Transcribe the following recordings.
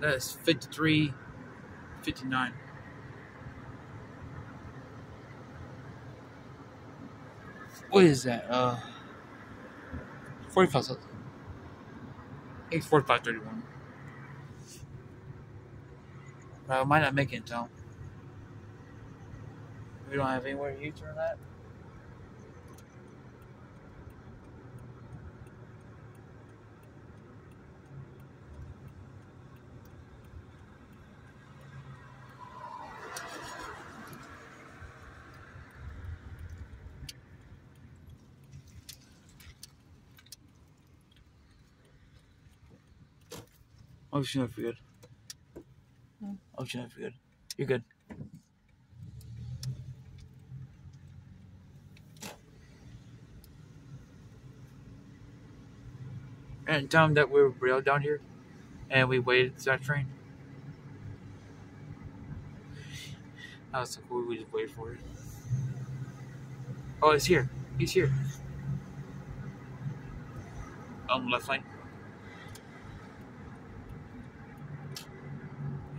That's 53, 59. What is that? Uh, 45 cents. I think 45, 31. But I might not make it in time. We don't have anywhere to turn that. Oh, if you're good. Hmm. Oh, if you're good. You're good. And tell them that we were real down here, and we waited for that train. That was so cool. We just waited for it. Oh, it's here. He's here. On the left lane.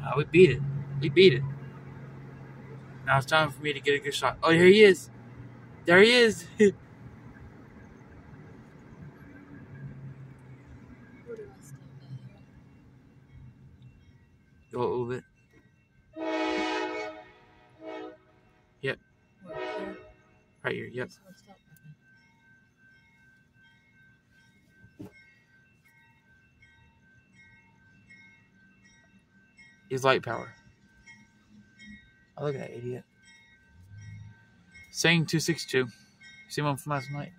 Uh, we beat it. We beat it. Now it's time for me to get a good shot. Oh, here he is. There he is. Go a little bit. Yep, right here. Yep. So it's not- okay. He's light power. Oh, look at that idiot. Saying 262. See one from last night?